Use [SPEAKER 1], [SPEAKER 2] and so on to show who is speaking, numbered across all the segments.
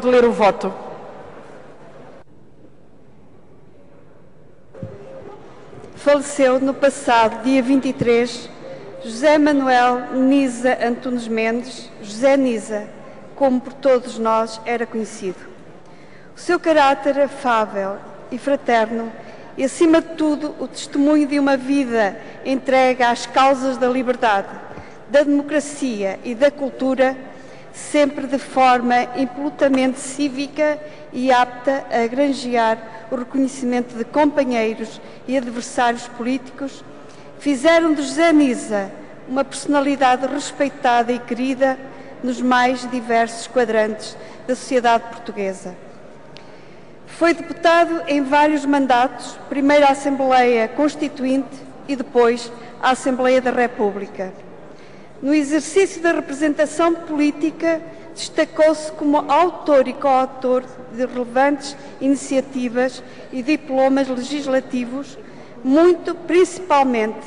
[SPEAKER 1] de ler o voto.
[SPEAKER 2] Faleceu no passado dia 23 José Manuel Nisa Antunes Mendes, José Nisa, como por todos nós era conhecido. O seu caráter afável e fraterno e, acima de tudo, o testemunho de uma vida entregue às causas da liberdade, da democracia e da cultura sempre de forma impolutamente cívica e apta a granjear o reconhecimento de companheiros e adversários políticos, fizeram de José Nisa uma personalidade respeitada e querida nos mais diversos quadrantes da sociedade portuguesa. Foi deputado em vários mandatos, primeiro à Assembleia Constituinte e depois à Assembleia da República. No exercício da representação política, destacou-se como autor e coautor de relevantes iniciativas e diplomas legislativos, muito principalmente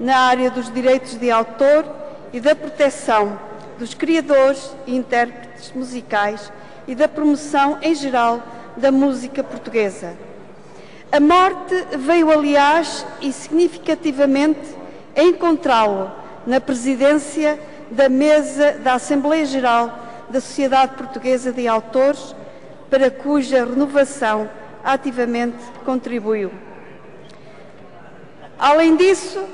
[SPEAKER 2] na área dos direitos de autor e da proteção dos criadores e intérpretes musicais e da promoção em geral da música portuguesa. A morte veio, aliás, e significativamente, encontrá-lo na presidência da mesa da Assembleia Geral da Sociedade Portuguesa de Autores, para cuja renovação ativamente contribuiu. Além disso,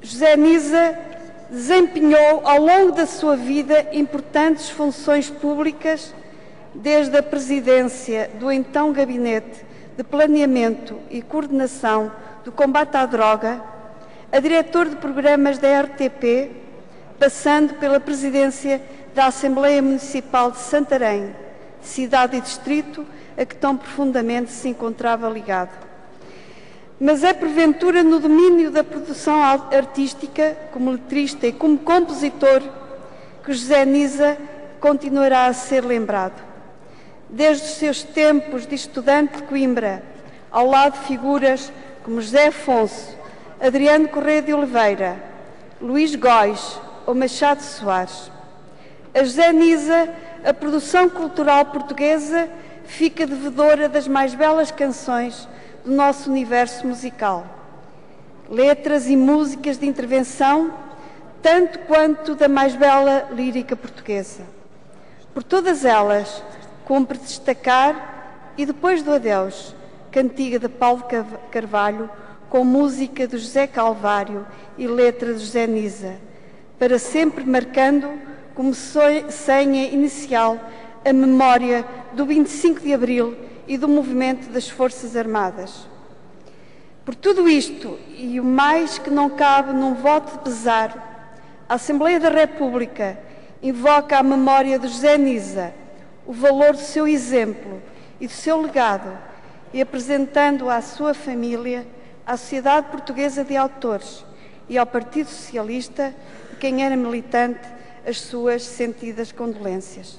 [SPEAKER 2] José Nisa desempenhou ao longo da sua vida importantes funções públicas, desde a presidência do então Gabinete de Planeamento e Coordenação do Combate à Droga a diretor de programas da RTP, passando pela presidência da Assembleia Municipal de Santarém, cidade e distrito a que tão profundamente se encontrava ligado. Mas é porventura no domínio da produção artística, como letrista e como compositor, que José Nisa continuará a ser lembrado. Desde os seus tempos de estudante de Coimbra, ao lado de figuras como José Afonso, Adriano Correia de Oliveira, Luís Góis ou Machado Soares. A José Nisa, a produção cultural portuguesa fica devedora das mais belas canções do nosso universo musical. Letras e músicas de intervenção, tanto quanto da mais bela lírica portuguesa. Por todas elas, cumpre destacar, e depois do adeus, cantiga de Paulo Carvalho, com música de José Calvário e letra de José Nisa, para sempre marcando como senha inicial a memória do 25 de Abril e do movimento das Forças Armadas. Por tudo isto e o mais que não cabe num voto de pesar, a Assembleia da República invoca a memória de José Nisa, o valor do seu exemplo e do seu legado, e apresentando à sua família à Sociedade Portuguesa de Autores e ao Partido Socialista, de quem era militante, as suas sentidas condolências.